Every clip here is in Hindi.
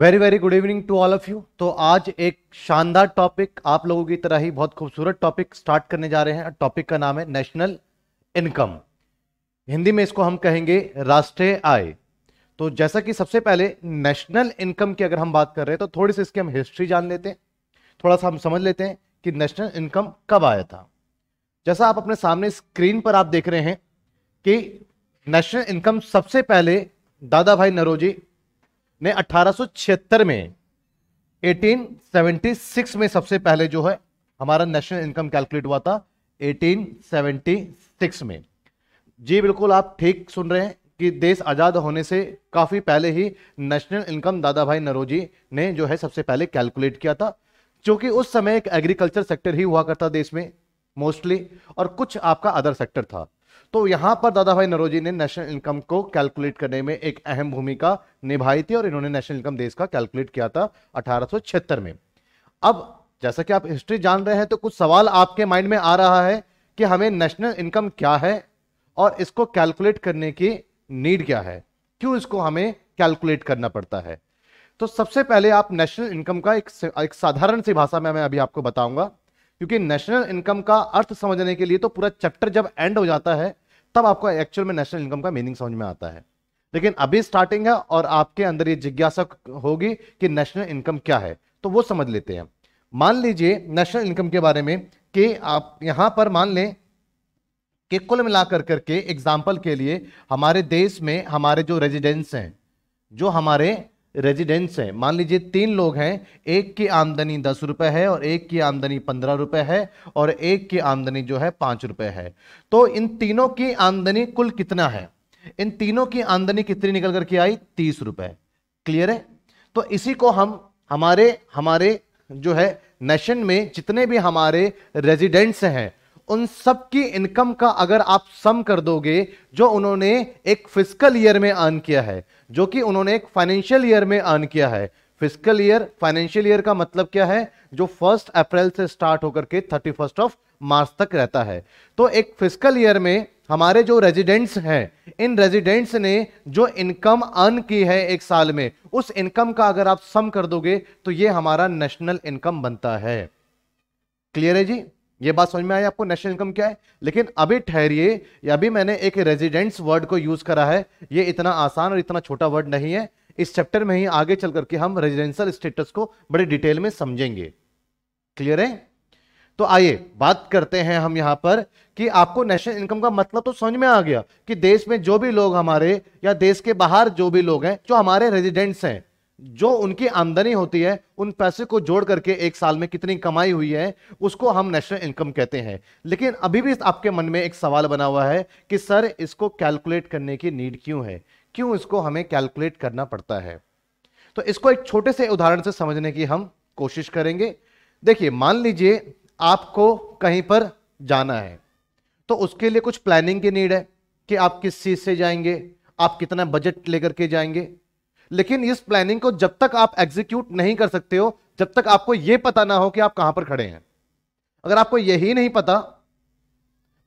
Very very good evening to all of you तो आज एक शानदार टॉपिक आप लोगों की तरह ही बहुत खूबसूरत टॉपिक स्टार्ट करने जा रहे हैं। टॉपिक का नाम है नेशनल इनकम हिंदी में इसको हम कहेंगे राष्ट्रीय आय। तो जैसा कि सबसे पहले नेशनल इनकम की अगर हम बात कर रहे हैं तो थोड़ी सी इसकी हम हिस्ट्री जान लेते हैं। थोड़ा सा हम समझ लेते हैं कि नेशनल इनकम कब आया था। जैसा आप अपने सामने स्क्रीन पर आप देख रहे हैं कि नेशनल इनकम सबसे पहले दादा भाई नरोजी ने अठारह में 1876 में सबसे पहले जो है, हमारा नेशनल इनकम कैलकुलेट हुआ था 1876 में। जी, बिल्कुल आप ठीक सुन रहे हैं कि देश आज़ाद होने से काफ़ी पहले ही नेशनल इनकम दादा भाई नरोजी ने जो है सबसे पहले कैलकुलेट किया था, क्योंकि उस समय एक एग्रीकल्चर सेक्टर ही हुआ करता देश में मोस्टली और कुछ आपका अदर सेक्टर था। तो यहाँ पर दादा भाई नरोजी ने नेशनल इनकम को कैलकुलेट करने में एक अहम भूमिका निभाई थी और इन्होंने नेशनल इनकम देश का कैलकुलेट किया था अठारह में। अब जैसा कि आप हिस्ट्री जान रहे हैं तो कुछ सवाल आपके माइंड में आ रहा है कि हमें नेशनल इनकम क्या है और इसको कैलकुलेट करने की नीड क्या है? क्यों इसको हमें कैलकुलेट करना पड़ता है? तो सबसे पहले आप नेशनल इनकम का एक, एक साधारण सी भाषा में मैं अभी आपको बताऊँगा क्योंकि नेशनल इनकम का अर्थ समझने के लिए तो पूरा चैप्टर जब एंड हो जाता है तब आपको एक्चुअल में नेशनल इनकम का मीनिंग समझ में आता है। लेकिन अभी स्टार्टिंग है और आपके अंदर ये जिज्ञासा होगी कि नेशनल इनकम क्या है तो वो समझ लेते हैं। मान लीजिए नेशनल इनकम के बारे में कि आप यहाँ पर मान लें कि कुल मिलाकर करके एग्ज़ाम्पल के लिए हमारे देश में हमारे जो रेजिडेंट्स हैं, जो हमारे रेजिडेंट्स हैं। मान लीजिए तीन लोग हैं, एक की आमदनी दस रुपए है और एक की आमदनी पंद्रह रुपए है और एक की आमदनी जो है पाँच रुपए है। तो इन तीनों की आमदनी कुल कितना है? इन तीनों की आमदनी कितनी निकल करके आई? तीस रुपए। क्लियर है? तो इसी को हम, हमारे हमारे जो है नेशन में जितने भी हमारे रेजिडेंट्स हैं, उन सब की इनकम का अगर आप सम कर दोगे, जो उन्होंने एक फ़िज़िकल ईयर में अर्न किया है जो कि उन्होंने एक फाइनेंशियल ईयर में अर्न किया है। फ़िज़िकल ईयर फाइनेंशियल ईयर का मतलब क्या है? जो फ़र्स्ट अप्रैल से स्टार्ट होकर के थर्टी फ़र्स्ट ऑफ़ मार्च तक रहता है। तो एक फ़िज़िकल ईयर में हमारे जो रेजिडेंट्स हैं, इन रेजिडेंट्स ने जो इनकम अर्न की है एक साल में, उस इनकम का अगर आप सम कर दोगे तो ये हमारा नेशनल इनकम बनता है। क्लियर है जी? ये बात समझ में आई आपको? नेशनल इनकम क्या है? लेकिन अभी ठहरिए अभी मैंने एक रेजिडेंट्स वर्ड को यूज़ करा है, ये इतना आसान और इतना छोटा वर्ड नहीं है। इस चैप्टर में ही आगे चल करके हम रेजिडेंशियल स्टेटस को बड़े डिटेल में समझेंगे। क्लियर है? तो आइए, बात करते हैं हम यहाँ पर कि आपको नेशनल इनकम का मतलब तो समझ में आ गया कि देश में जो भी लोग हमारे, या देश के बाहर जो भी लोग हैं, जो हमारे रेजिडेंट्स हैं जो उनकी आमदनी होती है, उन पैसे को जोड़ करके एक साल में कितनी कमाई हुई है, उसको हम नेशनल इनकम कहते हैं। लेकिन अभी भी आपके मन में एक सवाल बना हुआ है कि, सर, इसको कैलकुलेट करने की नीड क्यों है? क्यों इसको हमें कैलकुलेट करना पड़ता है? तो इसको एक छोटे से उदाहरण से समझने की हम कोशिश करेंगे। देखिए, मान लीजिए आपको कहीं पर जाना है तो उसके लिए कुछ प्लानिंग की नीड है कि आप किस चीज़ से जाएँगे, आप कितना बजट लेकर के जाएँगे लेकिन इस प्लानिंग को जब तक आप एग्जीक्यूट नहीं कर सकते हो, जब तक आपको यह पता ना हो कि आप कहाँ पर खड़े हैं। अगर आपको यही नहीं पता,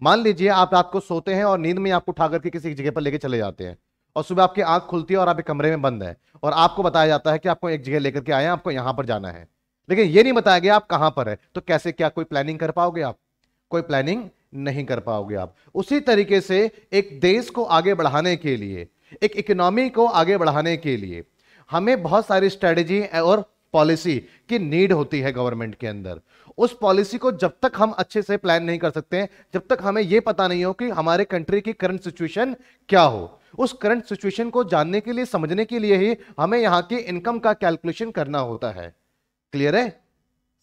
मान लीजिए आप रात को सोते हैं और नींद में आपको उठा करके किसी जगह पर लेके चले जाते हैं और सुबह आपकी आँख खुलती है और आप एक कमरे में बंद है और आपको बताया जाता है कि आपको एक जगह लेकर के आए हैं, आपको यहाँ पर जाना है। लेकिन ये नहीं बताया गया आप कहाँ पर है तो कैसे क्या कोई प्लानिंग कर पाओगे आप? कोई प्लानिंग नहीं कर पाओगे आप। उसी तरीके से एक देश को आगे बढ़ाने के लिए एक इकोनॉमी को आगे बढ़ाने के लिए हमें बहुत सारी स्ट्रेटेजी और पॉलिसी की नीड होती है गवर्नमेंट के अंदर। उस पॉलिसी को जब तक हम अच्छे से प्लान नहीं कर सकते हैं जब तक हमें यह पता नहीं हो कि हमारे कंट्री की करंट सिचुएशन क्या हो। उस करंट सिचुएशन को जानने के लिए, समझने के लिए ही हमें यहाँ की इनकम का कैलकुलेशन करना होता है। क्लियर है?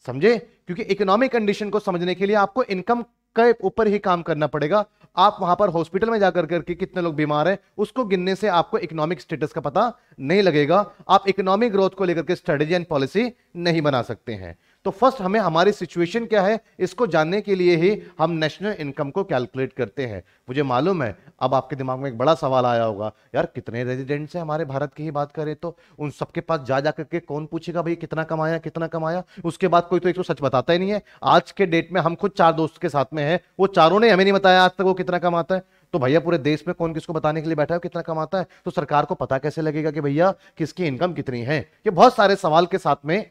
समझे? क्योंकि इकोनॉमिक कंडीशन को समझने के लिए आपको इनकम के ऊपर ही काम करना पड़ेगा। आप वहाँ पर हॉस्पिटल में जाकर करके कितने लोग बीमार हैं, उसको गिनने से आपको इकोनॉमिक स्टेटस का पता नहीं लगेगा। आप इकोनॉमिक ग्रोथ को लेकर के स्ट्रेटेजी एंड पॉलिसी नहीं बना सकते हैं। तो फ़र्स्ट हमें हमारी सिचुएशन क्या है, इसको जानने के लिए ही हम नेशनल इनकम को कैलकुलेट करते हैं। मुझे मालूम है, अब आपके दिमाग में एक बड़ा सवाल आया होगा, यार कितने रेजिडेंट्स हैं हमारे भारत की ही बात करें तो उन सबके पास जा जा करके कौन पूछेगा भाई कितना कमाया कितना कमाया? उसके बाद कोई तो एक तो सच बताता ही नहीं है। आज के डेट में हम खुद चार दोस्त के साथ में है, वो चारों ने हमें नहीं बताया आज तक वो कितना कमाता है। तो भैया पूरे देश में कौन किसको बताने के लिए बैठा है कितना कमाता है? तो सरकार को पता कैसे लगेगा कि भैया किसकी इनकम कितनी है? ये बहुत सारे सवाल के साथ में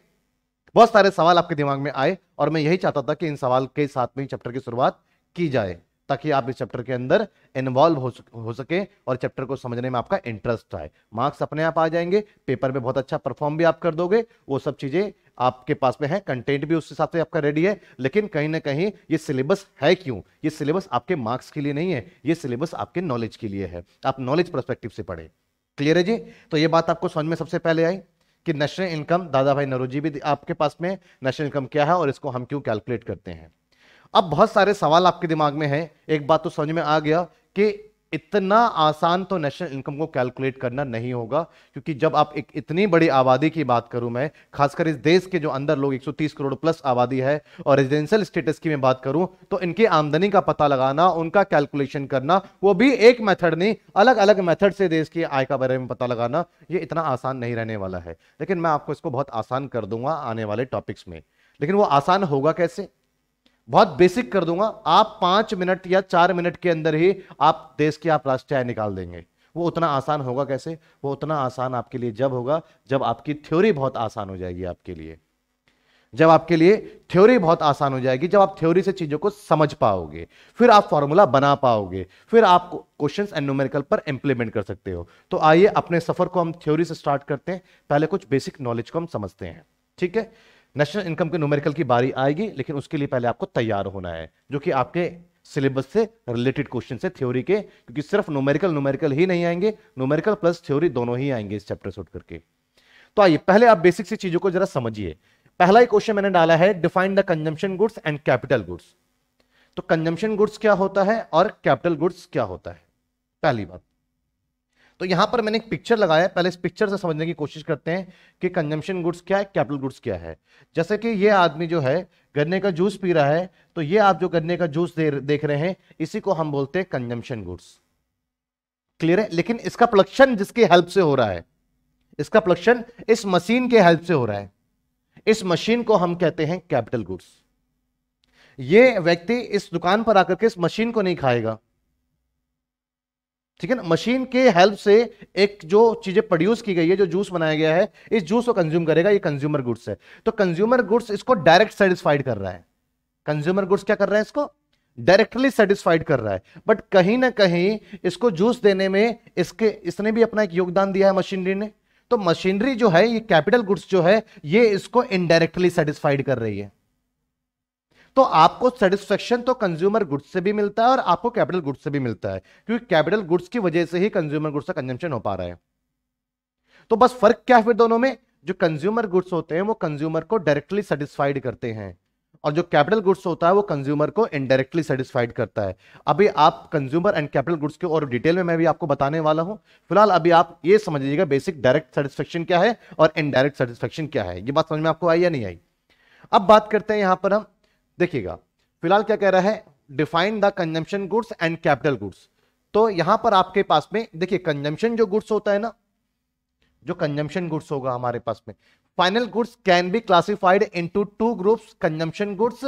बहुत सारे सवाल आपके दिमाग में आए और मैं यही चाहता था कि इन सवाल के साथ में चैप्टर की शुरुआत की जाए ताकि आप इस चैप्टर के अंदर इन्वॉल्व हो, हो सके और चैप्टर को समझने में आपका इंटरेस्ट आए। मार्क्स अपने आप आ जाएँगे पेपर में बहुत अच्छा परफॉर्म भी आप कर दोगे वो सब चीज़ें आपके पास में है कंटेंट भी उस हिसाब से आपका रेडी है लेकिन कहीं ना कहीं ये सिलेबस है क्यों? ये सिलेबस आपके मार्क्स के लिए नहीं है ये सिलेबस आपके नॉलेज के लिए है। आप नॉलेज परस्पेक्टिव से पढ़े। क्लियर है जी? तो ये बात आपको समझ में सबसे पहले आई। कि नेशनल इनकम दादा भाई नरोजी भी आपके पास में नेशनल इनकम क्या है और इसको हम क्यों कैलकुलेट करते हैं? अब बहुत सारे सवाल आपके दिमाग में हैं। एक बात तो समझ में आ गया कि इतना आसान तो नेशनल इनकम को कैलकुलेट करना नहीं होगा, क्योंकि जब आप एक इतनी बड़ी आबादी की बात करूँ मैं, खासकर इस देश के जो अंदर लोग 130 करोड़ प्लस आबादी है और रेजिडेंशियल स्टेटस की मैं बात करूँ तो इनकी आमदनी का पता लगाना, उनका कैलकुलेशन करना, वो भी एक मेथड नहीं अलग अलग मेथड से देश की आय का बारे में पता लगाना, ये इतना आसान नहीं रहने वाला है। लेकिन मैं आपको इसको बहुत आसान कर दूँगा आने वाले टॉपिक्स में। लेकिन वो आसान होगा कैसे? बहुत बेसिक कर दूँगा। आप पाँच मिनट या चार मिनट के अंदर ही आप देश की आप राष्ट्रीय निकाल देंगे। वो उतना आसान होगा कैसे? वो उतना आसान आपके लिए जब होगा, जब आपकी थ्योरी बहुत आसान हो जाएगी आपके लिए। जब आपके लिए थ्योरी बहुत आसान हो जाएगी, जब आप थ्योरी से चीज़ों को समझ पाओगे, फिर आप फॉर्मूला बना पाओगे, फिर आप क्वेश्चन एंड न्यूमेरिकल पर इंप्लीमेंट कर सकते हो। तो आइए अपने सफ़र को हम थ्योरी से स्टार्ट करते हैं। पहले कुछ बेसिक नॉलेज को हम समझते हैं। ठीक है? नेशनल इनकम के न्यूमेरिकल की बारी आएगी, लेकिन उसके लिए पहले आपको तैयार होना है, जो कि आपके सिलेबस से रिलेटेड क्वेश्चन है थ्योरी के, क्योंकि सिर्फ़ न्यूमेरिकल न्यूमेरिकल ही नहीं आएँगे न्यूमेरिकल प्लस थ्योरी दोनों ही आएँगे इस चैप्टर से करके। तो आइए, पहले आप बेसिक सी चीज़ों को जरा समझिए। पहला ही क्वेश्चन मैंने डाला है define the consumption goods and capital goods तो कंजम्पशन गुड्स क्या होता है और कैपिटल गुड्स क्या होता है? पहली बात। तो यहाँ पर मैंने एक पिक्चर लगाया पहले इस पिक्चर से समझने की कोशिश करते हैं कि कंजम्पशन गुड्स क्या है कैपिटल गुड्स क्या है। जैसे कि ये आदमी जो है गन्ने का जूस पी रहा है तो ये आप जो गन्ने का जूस दे, देख रहे हैं इसी को हम बोलते हैं कंजम्पशन गुड्स क्लियर है? लेकिन इसका प्रोडक्शन जिसकी हेल्प से हो रहा है इसका प्रोडक्शन इस मशीन के हेल्प से हो रहा है। इस मशीन को हम कहते हैं कैपिटल गुड्स ये व्यक्ति इस दुकान पर आकर के इस मशीन को नहीं खाएगा। ठीक है ना? मशीन के हेल्प से एक जो चीज़ें प्रोड्यूस की गई है, जो जूस बनाया गया है, इस जूस को कंज्यूम करेगा, ये कंज्यूमर गुड्स है। तो कंज्यूमर गुड्स इसको डायरेक्ट सेटिस्फाइड कर रहा है। कंज्यूमर गुड्स क्या कर रहा है इसको? डायरेक्टली सेटिस्फाइड कर रहा है। बट कहीं ना कहीं इसको जूस देने में इसके, इसने भी अपना एक योगदान दिया है मशीनरी ने। तो मशीनरी जो है, ये कैपिटल गुड्स जो है, ये इसको इनडायरेक्टली सेटिस्फाइड कर रही है। तो आपको सेटिस्फेक्शन तो कंज्यूमर गुड्स से भी मिलता है और आपको कैपिटल गुड्स से भी मिलता है, क्योंकि कैपिटल गुड्स की वजह से ही कंज्यूमर गुड्स का कंजम्पशन हो पा रहा है। तो बस फ़र्क क्या है फिर दोनों में? जो कंज्यूमर गुड्स होते हैं, वो कंज्यूमर को डायरेक्टली सेटिस्फाइड करते हैं, और जो कैपिटल गुड्स होता है, वो कंज्यूमर को इनडायरेक्टली सेटिस्फाइड करता है। अभी आप कंज्यूमर एंड कैपिटल गुड्स के और डिटेल में मैं भी आपको बताने वाला हूँ। फ़िलहाल अभी आप ये समझ लीजिएगा बेसिक डायरेक्ट सेटिस्फेक्शन क्या है और इनडायरेक्ट सेटिस्फेक्शन क्या है। ये बात समझ में आपको आई या नहीं आई? अब बात करते हैं यहाँ पर हम देखिएगा, फ़िलहाल क्या कह रहा है? Define the consumption goods and capital goods तो यहाँ पर आपके पास में, देखिए कंजम्पशन जो गुड्स होता है ना, जो कंजम्पशन गुड्स होगा हमारे पास में final goods can be classified into two groups consumption goods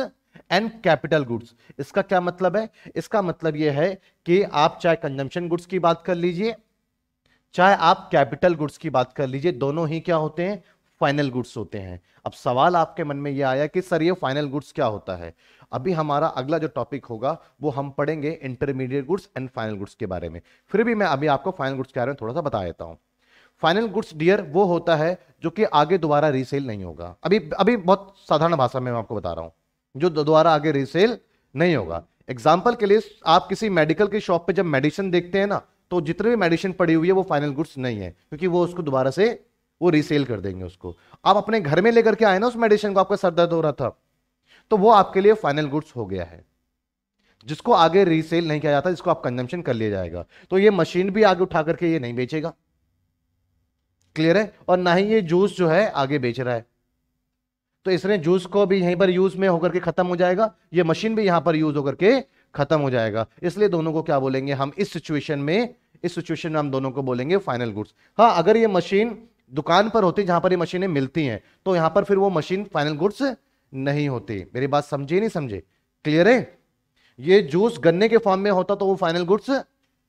and capital goods इसका क्या मतलब है? इसका मतलब यह है कि आप चाहे कंजम्पशन गुड्स की बात कर लीजिए, चाहे आप कैपिटल गुड्स की बात कर लीजिए, दोनों ही क्या होते हैं? फाइनल गुड्स होते हैं। अब सवाल आपके मन में यह आया कि सर, ये फाइनल गुड्स क्या होता है? अभी हमारा अगला जो टॉपिक होगा, वो हम पढ़ेंगे intermediate goods and final goods के बारे में। फिर भी मैं अभी आपको फाइनल गुड्स के बारे में थोड़ा सा बता देता हूँ। फाइनल गुड्स डियर वो होता है जो कि आगे दोबारा रीसेल नहीं होगा। अभी अभी बहुत साधारण भाषा में मैं आपको बता रहा हूँ। जो दोबारा आगे रीसेल नहीं होगा। एग्ज़ाम्पल के लिए आप किसी मेडिकल की शॉप पे जब मेडिसिन देखते हैं ना तो जितने भी मेडिसिन पड़ी हुई है, वो फाइनल गुड्स नहीं है, क्योंकि वो उसको दोबारा से वो रीसेल कर देंगे उसको। आप अपने घर में लेकर के आए ना उस मेडिसिन को, आपका सर दर्द हो रहा था तो वो आपके लिए फाइनल गुड्स हो गया है। जिसको आगे रीसेल नहीं किया जाता जिसको आप कंजम्पशन कर लिया जाएगा। तो ये मशीन भी आगे उठा करके ये नहीं बेचेगा। क्लियर है? और ना ही ये जूस जो है आगे बेच रहा है। तो इसने जूस को भी यहीं पर यूज़ में होकर के खत्म हो जाएगा। ये मशीन भी यहाँ पर यूज़ होकर के खत्म हो जाएगा। इसलिए दोनों को क्या बोलेंगे? हम इस सिचुएशन में, इस सिचुएशन में हम दोनों को बोलेंगे फाइनल गुड्स हाँ अगर ये मशीन दुकान पर होती जहाँ पर ये मशीनें मिलती हैं तो यहाँ पर फिर वो मशीन फाइनल गुड्स नहीं होती। मेरी बात समझे नहीं समझे क्लियर है? ये जूस गन्ने के फॉर्म में होता तो वो फाइनल गुड्स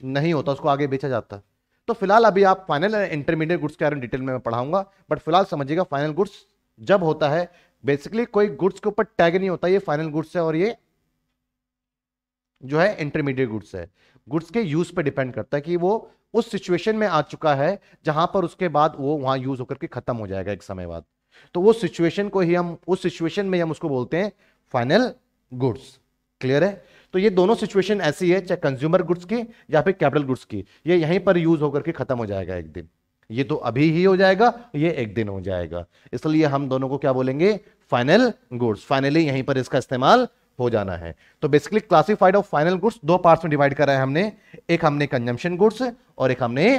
नहीं होता, उसको आगे बेचा जाता। तो फ़िलहाल अभी आप फाइनल इंटरमीडिएट गुड्स के बारे में डिटेल में मैं पढ़ाऊँगा बट फ़िलहाल समझिएगा फाइनल गुड्स जब होता है बेसिकली कोई गुड्स के ऊपर टैग नहीं होता, ये फाइनल गुड्स है और ये जो है इंटरमीडिएट गुड्स है। गुड्स के यूज़ पे डिपेंड करता है कि वो उस सिचुएशन में आ चुका है जहाँ पर उसके बाद वो वहाँ यूज़ होकर के खत्म हो जाएगा एक समय बाद। तो वो सिचुएशन को ही हम, उस सिचुएशन में हम उसको बोलते हैं फाइनल गुड्स। क्लियर है? तो ये दोनों सिचुएशन ऐसी है, चाहे कंज्यूमर गुड्स की या फिर कैपिटल गुड्स की, ये यहीं पर यूज़ होकर के खत्म हो जाएगा एक दिन। ये तो अभी ही हो जाएगा, ये एक दिन हो जाएगा। इसलिए हम दोनों को क्या बोलेंगे? Final goods. फाइनली यहीं पर इसका इस्तेमाल हो जाना है। तो basically classified of final goods दो पार्ट्स में डिवाइड करा है हमने। एक हमने कंजम्पशन गुड्स और एक हमने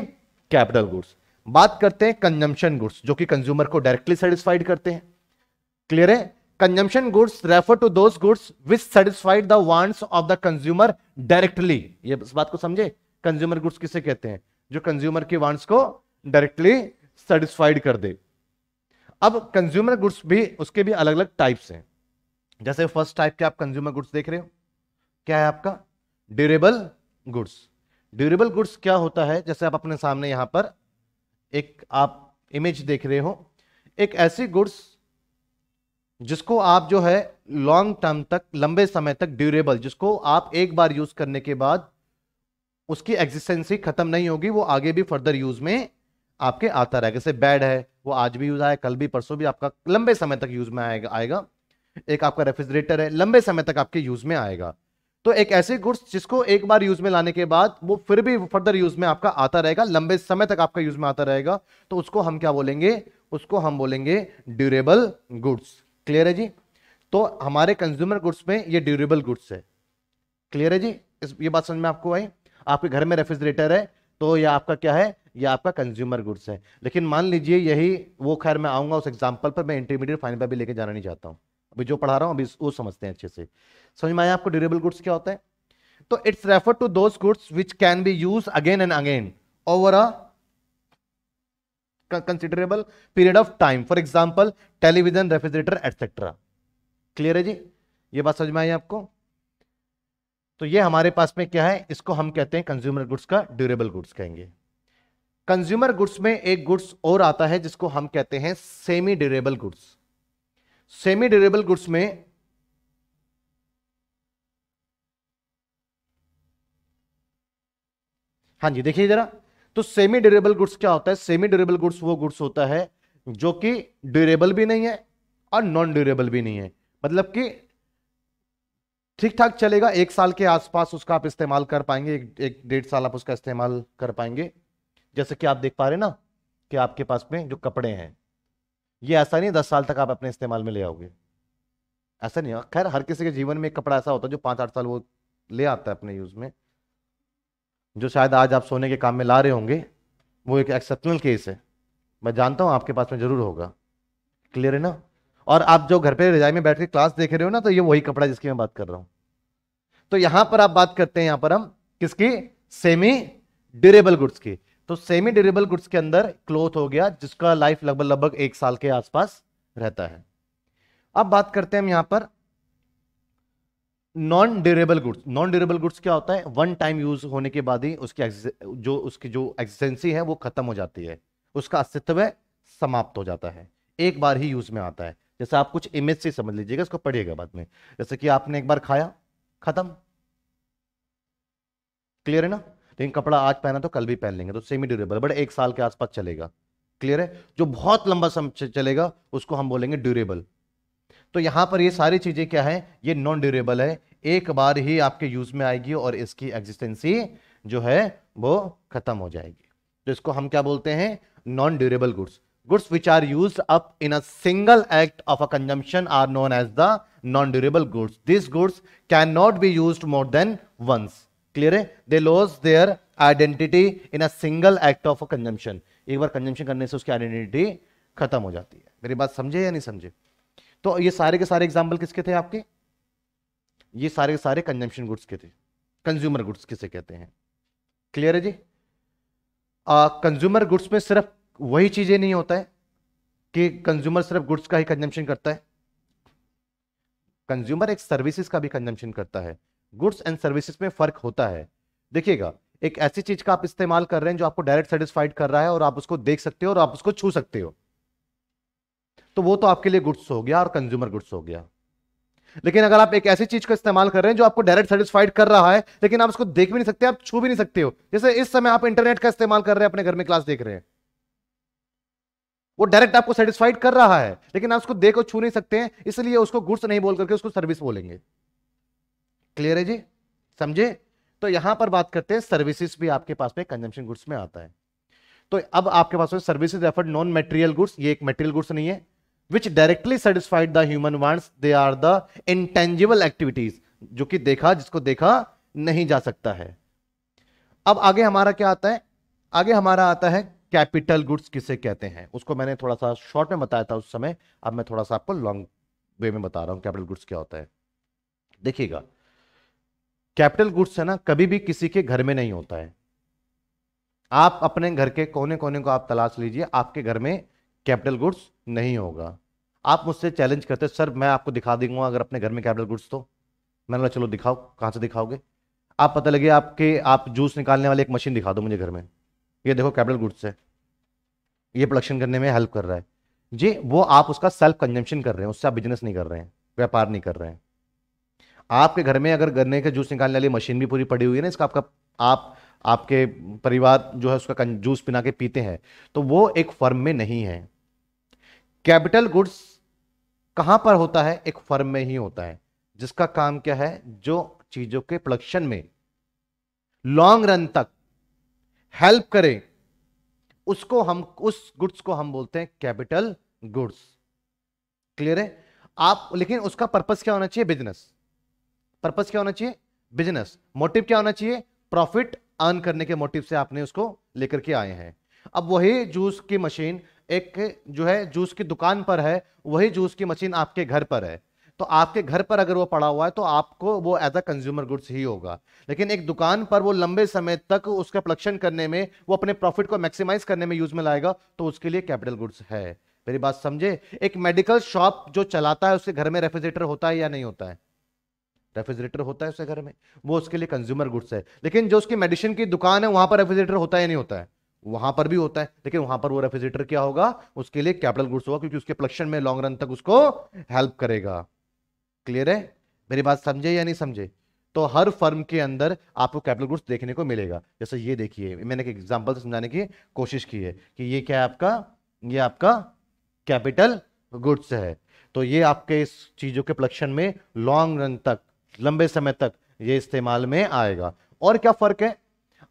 कैपिटल गुड्स बात करते हैं कंजम्पशन गुड्स जो कि कंज्यूमर को डायरेक्टली सेटिस्फाइड करते हैं। क्लियर है? Consumption goods refer to those goods which satisfied the wants of the consumer directly ये इस बात को समझे? कंज्यूमर गुड्स किसे कहते हैं? जो कंज्यूमर के वांट्स को डायरेक्टली सेटिस्फाइड कर दे। अब कंज्यूमर गुड्स भी, उसके भी अलग अलग टाइप्स हैं। जैसे फ़र्स्ट टाइप के आप कंज्यूमर गुड्स देख रहे हो, क्या है आपका? ड्यूरेबल गुड्स ड्यूरेबल गुड्स क्या होता है? जैसे आप अपने सामने यहाँ पर एक आप इमेज देख रहे हो, एक ऐसी गुड्स जिसको आप जो है लॉन्ग टर्म तक, लंबे समय तक ड्यूरेबल जिसको आप एक बार यूज़ करने के बाद उसकी एग्जिस्टेंसी खत्म नहीं होगी, वो आगे भी फर्दर यूज़ में आपके आता रहेगा। जैसे बेड है, वो आज भी यूज़ आया, कल भी, परसों भी आपका लंबे समय तक यूज़ में आएगा आएगा। एक आपका रेफ्रिजरेटर है, लंबे समय तक आपके यूज़ में आएगा। तो एक ऐसे गुड्स जिसको एक बार यूज़ में लाने के बाद, वो फिर भी फर्दर यूज़ में आपका आता रहेगा, लंबे समय तक आपका यूज़ में आता रहेगा तो उसको हम क्या बोलेंगे? उसको हम बोलेंगे ड्यूरेबल गुड्स क्लियर है जी? तो हमारे कंज्यूमर गुड्स में ये ड्यूरेबल गुड्स है। क्लियर है जी? इस, ये बात समझ में आपको आई? आपके घर में रेफ्रिजरेटर है तो यह आपका क्या है? यह आपका कंज्यूमर गुड्स है। लेकिन मान लीजिए यही, वो खैर मैं आऊँगा उस एग्ज़ाम्पल पर, मैं इंटरमीडिएट फाइनल पर भी लेके जाना नहीं चाहता हूँ। अभी जो पढ़ा रहा हूँ, अभी वो समझते हैं अच्छे से। समझ में आया आपको ड्यूरेबल गुड्स क्या होता है? तो it's refer to those goods which can be use again and again over a considerable period of time for example television refrigerator etcetera clear है जी? ये बात समझ में आई आपको? तो ये हमारे पास में क्या है? इसको हम कहते हैं कंज्यूमर गुड्स का ड्यूरेबल गुड्स कहेंगे। कंज्यूमर गुड्स में एक गुड्स और आता है जिसको हम कहते हैं semi durable goods semi durable goods में हाँ जी देखिए जरा। तो सेमी ड्यूरेबल गुड्स क्या होता है? सेमी ड्यूरेबल गुड्स वो गुड्स होता है जो कि ड्यूरेबल भी नहीं है और नॉन ड्यूरेबल भी नहीं है। मतलब कि ठीक ठाक चलेगा एक साल के आसपास उसका आप इस्तेमाल कर पाएँगे एक, एक डेढ़ साल आप उसका इस्तेमाल कर पाएँगे। जैसे कि आप देख पा रहे ना कि आपके पास में जो कपड़े हैं ये ऐसा नहीं दस साल तक आप अपने इस्तेमाल में ले आओगे। ऐसा नहीं खैर, हर किसी के जीवन में एक कपड़ा ऐसा होता है जो पाँच आठ साल वो ले आता है अपने यूज़ में, जो शायद आज आप सोने के काम में ला रहे होंगे। वो एक एक्सेप्शनल केस है। मैं जानता हूँ आपके पास में ज़रूर होगा। क्लियर है ना? और आप जो घर पे रजाई में बैठ के क्लास देख रहे हो ना तो ये वही कपड़ा जिसकी मैं बात कर रहा हूँ। तो यहाँ पर आप बात करते हैं, यहाँ पर हम किसकी? सेमी ड्यूरेबल गुड्स की। तो सेमी ड्यूरेबल गुड्स के अंदर क्लोथ हो गया, जिसका लाइफ लगभग लगभग एक साल के आसपास रहता है। अब बात करते हैं हम यहाँ पर non durable goods non durable goods क्या होता है? वन टाइम यूज़ होने के बाद ही उसकी जो उसकी जो एक्सिस्टेंसी है, वो खत्म हो जाती है। उसका अस्तित्व समाप्त हो जाता है। एक बार ही यूज़ में आता है। जैसे आप कुछ इमेज से समझ लीजिएगा, इसको पढ़िएगा बाद में। जैसे कि आपने एक बार खाया, खत्म। क्लियर है ना? लेकिन कपड़ा आज पहना तो कल भी पहन लेंगे तो सेमी ड्यूरेबल बट एक साल के आसपास चलेगा। क्लियर है? जो बहुत लंबा समय चलेगा, उसको हम बोलेंगे ड्यूरेबल तो यहाँ पर ये सारी चीज़ें क्या है? ये नॉन ड्यूरेबल है। एक बार ही आपके यूज़ में आएगी और इसकी एग्जिस्टेंसी जो है, वो खत्म हो जाएगी। तो इसको हम क्या बोलते हैं? Non durable goods goods which are use up in a single act of a consumption are known as the non durable goods this goods can not be use more than once clear है? They lose their identity in a single act of consumption एक बार कंजम्पशन करने से उसकी आइडेंटिटी खत्म हो जाती है। मेरी बात समझे या नहीं समझे? तो ये सारे के सारे एग्ज़ाम्पल किसके थे आपके? ये सारे के सारे कंजम्पशन गुड्स के थे। कंज्यूमर गुड्स किसे कहते हैं? क्लियर है जी? कंज्यूमर गुड्स में सिर्फ़ वही चीज़ें नहीं होता है कि कंज्यूमर सिर्फ़ गुड्स का ही कंजम्पशन करता है। कंज्यूमर एक सर्विसेज़ का भी कंजम्पशन करता है। गुड्स एंड सर्विसेज़ में फ़र्क होता है। देखिएगा, एक ऐसी चीज़ का आप इस्तेमाल कर रहे हैं जो आपको डायरेक्ट सेटिस्फाइड कर रहा है और आप उसको देख सकते हो और आप उसको छू सकते हो। तो वो तो आपके लिए गुड्स हो गया और कंज्यूमर गुड्स हो गया। लेकिन अगर आप एक ऐसी चीज़ का इस्तेमाल कर रहे हैं जो आपको डायरेक्ट सेटिस्फाइड कर रहा है, लेकिन आप उसको देख भी नहीं सकते, आप छू भी नहीं सकते हो। जैसे इस समय आप इंटरनेट का इस्तेमाल कर रहे हैं, अपने घर में क्लास देख रहे हैं। वो डायरेक्ट आपको सेटिस्फाइड कर रहा है, लेकिन आप उसको देखो छू नहीं सकते हैं, इसलिए उसको गुड्स नहीं बोल करके उसको सर्विस बोलेंगे। क्लियर है जी? समझे? तो यहाँ पर बात करते हैं सर्विसेज़ भी आपके पास में कंजम्पशन गुड्स में आता है। तो अब आपके पास services refer non material goods ये एक मेटेरियल गुड्स नहीं है which directly satisfied the human wants they are the intangible activities जो कि देखा, जिसको देखा नहीं जा सकता है। अब आगे हमारा क्या आता है? आगे हमारा आता है कैपिटल गुड्स किसे कहते हैं? उसको मैंने थोड़ा सा शॉर्ट में बताया था उस समय, अब मैं थोड़ा सा आपको लॉन्ग वे में बता रहा हूँ कैपिटल गुड्स क्या होता है। देखिएगा कैपिटल गुड्स है ना, कभी भी किसी के घर में नहीं होता है। आप अपने घर के कोने कोने को आप तलाश लीजिए, आपके घर में कैपिटल गुड्स नहीं होगा। आप मुझसे चैलेंज करते, सर, मैं आपको दिखा दूँगा अगर अपने घर में कैपिटल गुड्स तो। मैंने बोला, चलो दिखाओ, कहाँ से दिखाओगे? आप पता लगे आपके, आप जूस निकालने वाले एक मशीन दिखा दो मुझे घर में। ये देखो कैपिटल गुड्स है। ये प्रोडक्शन करने में हेल्प कर रहा है। जी, वो आप उसका सेल्फ कंजम्पशन कर रहे हैं, उससे आप बिज़नेस नहीं कर रहे हैं, व्यापार नहीं कर रहे हैं। आपके घर में अगर गन्ने का जूस निकालने वाली मशीन भी पूरी पड़ी हुई है ना, इसका आपका, आप, आपके परिवार जो है उसका जूस पिना के पीते हैं तो वो एक फर्म में नहीं है। कैपिटल गुड्स कहाँ पर होता है? एक फर्म में ही होता है, जिसका काम क्या है? जो चीज़ों के प्रोडक्शन में। लॉन्ग रन तक हेल्प करे, उसको हम, उस गुड्स को हम बोलते हैं कैपिटल गुड्स। क्लियर है? आप, लेकिन उसका पर्पस क्या होना चाहिए? बिज़नेस पर्पस क्या होना चाहिए? बिज़नेस मोटिव क्या होना चाहिए? प्रॉफिट अर्न करने के मोटिव से आपने उसको लेकर के आए हैं। अब वही जूस की मशीन एक जो है जूस की दुकान पर है, वही जूस की मशीन आपके घर पर है। तो आपके घर पर अगर वो पड़ा हुआ है तो आपको वो एज अ कंज्यूमर गुड्स ही होगा। लेकिन एक दुकान पर वो लंबे समय तक उसका प्रोडक्शन करने में, वो अपने प्रॉफिट को मैक्सिमाइज करने में यूज़ में लाएगा तो उसके लिए कैपिटल गुड्स है। मेरी बात समझे? एक मेडिकल शॉप जो चलाता है, उसके घर में रेफ्रिजरेटर होता है या नहीं होता है? रेफ्रिजरेटर होता है उसके घर में। वो उसके लिए कंज्यूमर गुड्स है। लेकिन जो उसकी मेडिसिन की दुकान है, वहाँ पर रेफ्रिजरेटर होता है या नहीं होता है? वहाँ पर भी होता है। लेकिन वहाँ पर वो रेफ्रिजरेटर क्या होगा? उसके लिए कैपिटल गुड्स होगा, क्योंकि उसके प्रोडक्शन में लॉन्ग रन तक उसको हेल्प करेगा। क्लियर है? मेरी बात समझे या नहीं समझे? तो हर फर्म के अंदर आपको कैपिटल गुड्स देखने को मिलेगा। जैसे ये देखिए, मैंने एक एग्ज़ाम्पल समझाने की कोशिश की है कि ये क्या है आपका? ये आपका कैपिटल गुड्स है। तो ये आपके इस चीज़ों के प्रोडक्शन में लॉन्ग रन तक लंबे समय तक ये इस्तेमाल में आएगा। और क्या फ़र्क है?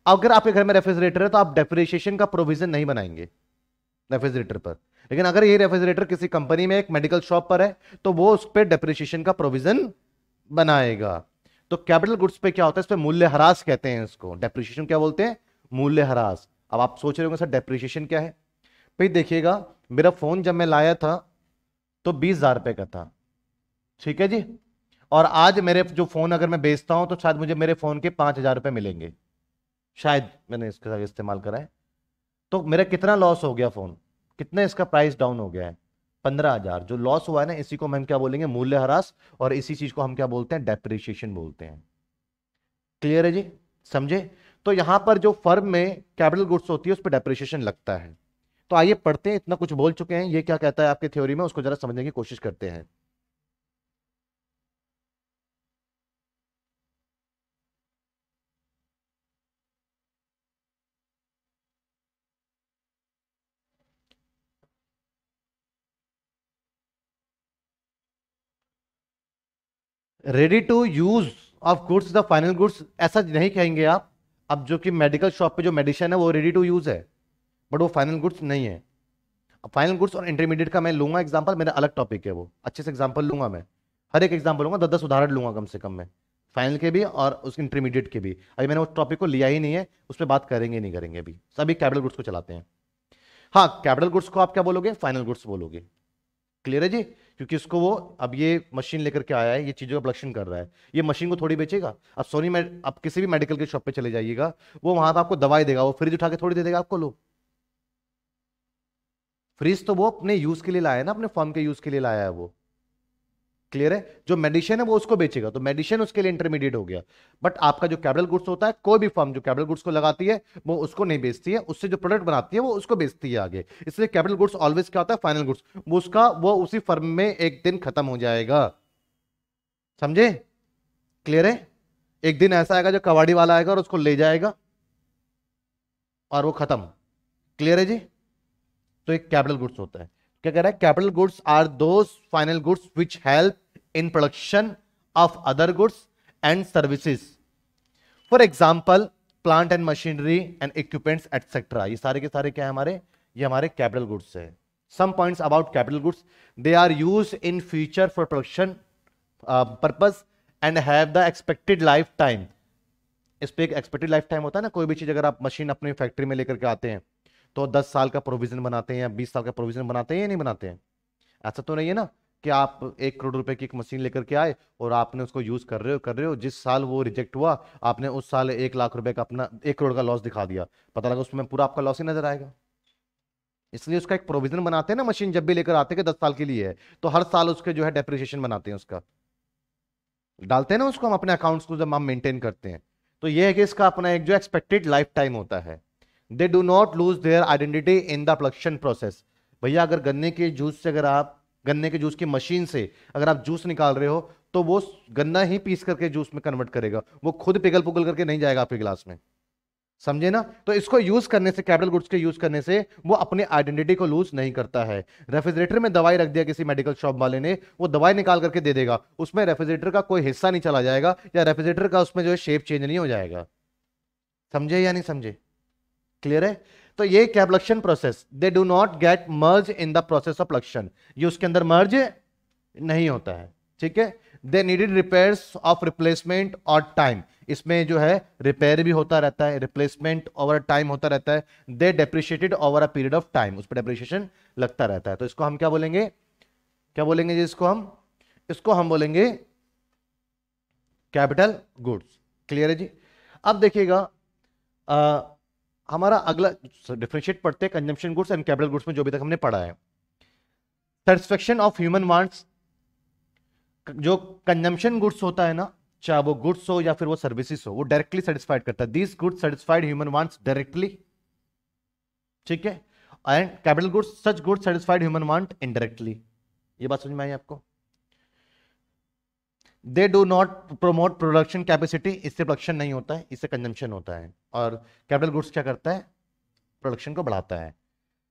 अगर आपके घर में रेफ्रिजरेटर है तो आप डेप्रिशिएशन का प्रोविज़न नहीं बनाएँगे रेफ्रिजरेटर पर। लेकिन अगर ये रेफ्रिजरेटर किसी कंपनी में एक मेडिकल शॉप पर है तो वो उस पर डेप्रिशिएशन का प्रोविज़न बनाएगा। तो कैपिटल गुड्स पे क्या होता है? इस पर मूल्य हरास कहते हैं इसको। डेप्रिशिएशन क्या बोलते हैं? मूल्य हरास। अब आप सोच रहे होंगे, सर, डेप्रिशिएशन क्या है? भाई देखिएगा, मेरा फ़ोन जब मैं लाया था तो बीस हज़ार रुपए का था। ठीक है जी? और आज मेरे जो फ़ोन अगर मैं बेचता हूँ तो शायद मुझे मेरे फ़ोन के पाँच हज़ार रुपए मिलेंगे। शायद मैंने इसके साथ इस्तेमाल करा है। तो मेरा कितना लॉस हो गया फ़ोन कितना इसका प्राइस डाउन हो गया है? पंद्रह हज़ार। जो लॉस हुआ है ना, इसी को हम क्या बोलेंगे? मूल्य ह्रास। और इसी चीज़ को हम क्या बोलते हैं? डेप्रिशिएशन बोलते हैं। क्लियर है जी? समझे? तो यहाँ पर जो फर्म में कैपिटल गुड्स होती है, उस पर डेप्रिशिएशन लगता है। तो आइए पढ़ते हैं, इतना कुछ बोल चुके हैं। ये क्या कहता है आपके थ्योरी में? उसको जरा समझने की कोशिश करते हैं। Ready to use of goods the final goods ऐसा नहीं कहेंगे आप। अब जो कि मेडिकल शॉप पे जो मेडिसिन है, वो रेडी टू यूज़ है। बट वो फाइनल गुड्स नहीं है। फाइनल गुड्स और इंटरमीडिएट का मैं लूँगा एग्ज़ाम्पल मेरा अलग टॉपिक है वो। अच्छे से एग्ज़ाम्पल लूँगा मैं। हर एक एग्ज़ाम्पल लूँगा दस दस उदाहरण लूँगा कम से कम मैं। फाइनल के भी और उस इंटरमीडिएट के भी। अभी मैंने उस टॉपिक को लिया ही नहीं है, उस पर बात करेंगे, नहीं करेंगे अभी। सभी कैपिटल गुड्स को चलाते हैं। हाँ कैपिटल गुड्स को आप क्या बोलोगे? फाइनल गुड्स बोलोगे। क्लियर है जी? क्योंकि उसको वो अब ये मशीन लेकर के आया है, ये चीज़ों का प्रोडक्शन कर रहा है। ये मशीन को थोड़ी बेचेगा। अब सोनी में आप किसी भी मेडिकल के शॉप पे चले जाइएगा, वो वहाँ पर आपको दवाई देगा, वो फ्रिज उठा के थोड़ी दे देगा आपको लो फ्रिज तो वो अपने यूज़ के लिए लाया है ना, अपने फॉर्म के यूज़ के लिए लाया है वो। क्लियर है, जो मेडिसिन है वो उसको बेचेगा तो मेडिसिन उसके लिए इंटरमीडिएट हो गया। बट आपका जो कैपिटल गुड्स होता है, कोई भी फर्म जो कैपिटल गुड्स को लगाती है, वो उसको नहीं बेचती है, उससे जो प्रोडक्ट बनाती है, वो उसको बेचती है आगे। इसलिए कैपिटल गुड्स ऑलवेज क्या होता है फाइनल गुड्स उसका, वो उसी फर्म में एक दिन खत्म हो जाएगा। समझे? क्लियर है? एक दिन ऐसा आएगा जो कबाड़ी वाला आएगा और उसको ले जाएगा, और वो खत्म। क्लियर है जी? तो एक कैपिटल गुड्स होता है। क्या कह रहा है? Capital goods are those final goods which help in production of other goods and services for example plant and machinery and equipments etcetera ये सारे के सारे क्या है हमारे? ये हमारे कैपिटल गुड्स है। Some points about capital goods they are use in future for production purpose and have the expected life time इस पर एक एक्सपेक्टेड लाइफ टाइम होता है ना, कोई भी चीज़ अगर आप मशीन अपनी फैक्ट्री में लेकर के आते हैं तो दस साल का प्रोविज़न बनाते हैं या बीस साल का प्रोविज़न बनाते हैं या नहीं बनाते हैं। ऐसा तो नहीं है ना? कि आप एक करोड़ रुपए की एक मशीन लेकर के आए और आपने उसको यूज़ कर रहे हो, कर रहे हो। जिस साल वो रिजेक्ट हुआ, आपने उस साल एक लाख रुपए का अपना, एक करोड़ का लॉस दिखा दिया। पता लगा उसमें पूरा आपका लॉस ही नज़र आएगा। इसलिए उसका एक प्रोविज़न बनाते हैं ना मशीन जब भी लेकर आते हैं दस साल के लिए है तो हर साल उसके जो है डेप्रिसिएशन बनाते हैं उसका। डालते हैं ना उसको हम अपने अकाउंट्स को जब हम मेंटेन करते हैं। तो ये है कि इसका अपना एक जो एक्सपेक्टेड लाइफ टाइम होता है। They do not lose their identity in the production process भैया, अगर गन्ने के जूस से अगर आप गन्ने के जूस की मशीन से अगर आप जूस निकाल रहे हो तो वो गन्ना ही पीस करके जूस में कन्वर्ट करेगा। वो खुद पिघल पुगल करके नहीं जाएगा आपके गिलास में। समझे ना? तो इसको यूज़ करने से कैपिटल गुड्स के यूज़ करने से, वो अपनी आइडेंटिटी को लूज नहीं करता है। रेफ्रिजरेटर में दवाई रख दिया किसी मेडिकल शॉप वाले ने, वो दवाई निकाल करके दे देगा। उसमें रेफ्रिजरेटर का कोई हिस्सा नहीं चला जाएगा, या रेफ्रिजरेटर का उसमें जो है शेप चेंज नहीं हो जाएगा। समझे या नहीं समझे? क्लियर है? तो ये कैबलक्शन process they do not get merge in the process of production ये उसके अंदर मर्ज नहीं होता है, ठीक है? They needed repairs of replacement और टाइम इसमें जो है रिपेयर भी होता रहता है रिप्लेसमेंट ओवर टाइम होता रहता है. They depreciated over a period of time उस पर डेप्रिशिएशन लगता रहता है। तो इसको हम क्या बोलेंगे? क्या बोलेंगे जी इसको हम? इसको हम बोलेंगे कैपिटल गुड्स क्लियर है जी? अब देखिएगा हमारा अगला डिफ्रेंशिएट पढ़ते हैं consumption goods and capital goods में जो भी तक हमने पढ़ा है। सेटिस्फेक्शन ऑफ़ ह्यूमन वांट्स जो कंजम्पशन गुड्स होता है ना, चाहे वो गुड्स हो या फिर वो सर्विसेज़ हो, वो डायरेक्टली सेटिस्फाइड करता है। This goods satisfied human wants directly ठीक है? And capital goods such goods satisfied human want indirectly ये बात समझ में आई आपको? They do not promote production capacity इससे प्रोडक्शन नहीं होता है, इससे कंजम्पशन होता है। और कैपिटल गुड्स क्या करता है? प्रोडक्शन को बढ़ाता है।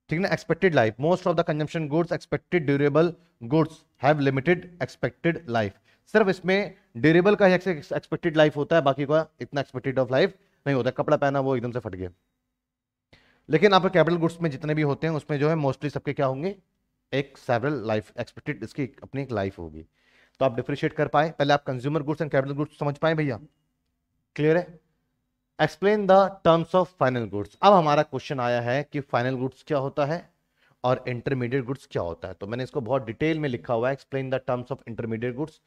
ठीक है ना? Expected life most of the consumption goods expected durable goods have limited expected life सिर्फ़ इसमें ड्यूरेबल का ही एक्सपेक्टेड लाइफ होता है, बाकी का इतना एक्सपेक्टेड ऑफ़ लाइफ नहीं होता कपड़ा पहना वो एकदम से फट गया। लेकिन आप कैपिटल गुड्स में जितने भी होते हैं, उसमें जो है मोस्टली सबके क्या होंगे? एक सेवरल लाइफ एक्सपेक्टेड इसकी अपनी एक लाइफ होगी। तो आप डिफ्रेशिएट कर पाए। पहले आप consumer goods and capital goods समझ पाए भैया। क्लियर है? Explain the terms of final goods अब हमारा क्वेश्चन आया है कि फाइनल गुड्स क्या होता है और इंटरमीडिएट गुड्स क्या होता है। तो मैंने इसको बहुत डिटेल में लिखा हुआ है। Explain the terms of intermediate goods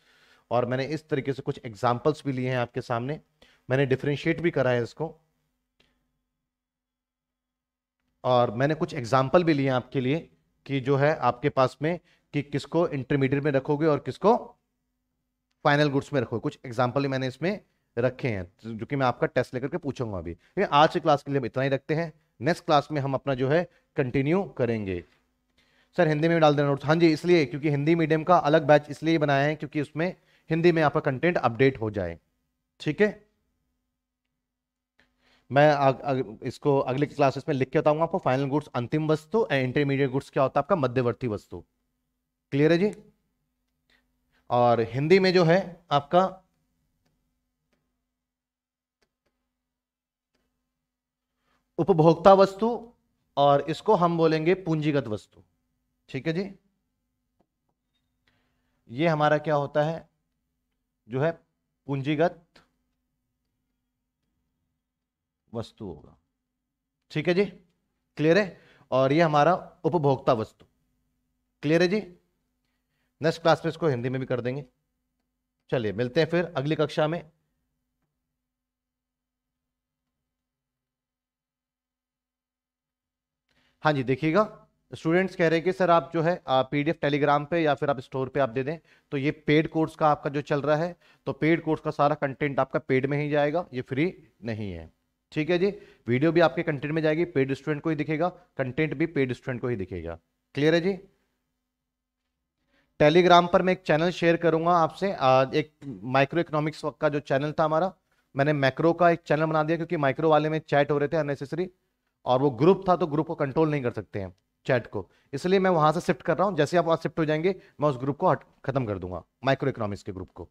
और मैंने इस तरीके से कुछ एग्जाम्पल्स भी लिए हैं आपके सामने। मैंने डिफ्रेंशिएट भी करा है इसको। और मैंने कुछ एग्ज़ाम्पल भी लिए आपके लिए कि जो है आपके पास में कि किसको इंटरमीडिएट में रखोगे और किसको फाइनल गुड्स में रखोगे कुछ एग्ज़ाम्पल मैंने इसमें रखे हैं जो कि मैं आपका टेस्ट लेकर के पूछूँगा अभी। आज की क्लास के लिए हम इतना ही रखते हैं। नेक्स्ट क्लास में हम अपना जो है कंटिन्यू करेंगे। सर हिंदी में डाल देना नोट्स हाँ जी इसलिए क्योंकि हिंदी मीडियम का अलग बैच इसलिए बनाया है क्योंकि उसमें हिंदी में आपका कंटेंट अपडेट हो जाए। ठीक है? मैं अग, अग, इसको अगले क्लासेस में लिख के बताऊँगा आपको। फाइनल गुड्स अंतिम वस्तु एंड इंटरमीडिएट गुड्स क्या होता है आपका? मध्यवर्ती वस्तु। क्लियर है जी? और हिंदी में जो है आपका उपभोक्ता वस्तु और इसको हम बोलेंगे पूंजीगत वस्तु। ठीक है जी? ये हमारा क्या होता है? जो है पूंजीगत वस्तु होगा। ठीक है जी? क्लियर है? और ये हमारा उपभोक्ता वस्तु। क्लियर है जी? नेक्स्ट क्लास में इसको हिंदी में भी कर देंगे। चलिए, मिलते हैं फिर अगली कक्षा में। हाँ जी, देखिएगा स्टूडेंट्स कह रहे हैं कि सर आप जो है पीडीएफ टेलीग्राम पे या फिर आप स्टोर पे आप दे दें तो ये पेड कोर्स का आपका जो चल रहा है तो पेड कोर्स का सारा कंटेंट आपका पेड में ही जाएगा, ये फ्री नहीं है। ठीक है जी? वीडियो भी आपके कंटेंट में जाएगी पेड स्टूडेंट को ही दिखेगा कंटेंट भी पेड स्टूडेंट को ही दिखेगा। क्लियर है जी? टेलीग्राम पर मैं एक चैनल शेयर करूँगा आपसे। एक माइक्रो इकोनॉमिक्स का जो चैनल था हमारा, मैंने मैक्रो का एक चैनल बना दिया क्योंकि माइक्रो वाले में चैट हो रहे थे अननेसेसरी और वो ग्रुप था तो ग्रुप को कंट्रोल नहीं कर सकते हैं चैट को। इसलिए मैं वहाँ से शिफ्ट कर रहा हूँ, जैसे आप वहाँ शिफ्ट हो जाएँगे, मैं उस ग्रुप को खत्म कर दूँगा माइक्रो इकोनॉमिक्स के ग्रुप को।